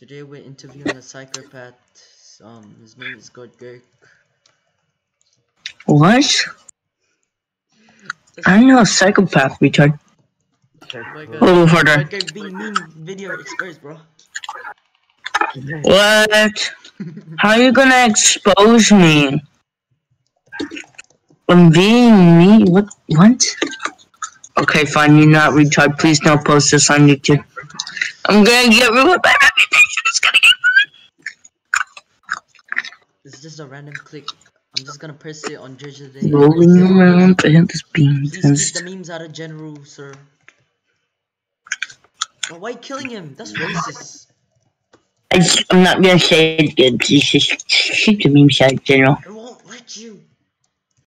Today we're interviewing a psychopath. Um, his name is Godgouk. What? I'm not a psychopath, retard. Oh god. Oh, further. God being mean video exposed, bro. What? How are you gonna expose me? I'm being me? What? What? Okay, fine, you're not retard. Please don't post this on YouTube. I'm gonna get ruined. My reputation is gonna get This is just a random click. I'm just gonna press it on Judge of the Day. rolling around and this being Please keep the memes out of general, sir. Oh, why you killing him? That's racist. I, am not gonna say it good. Just, just keep the meme side general. And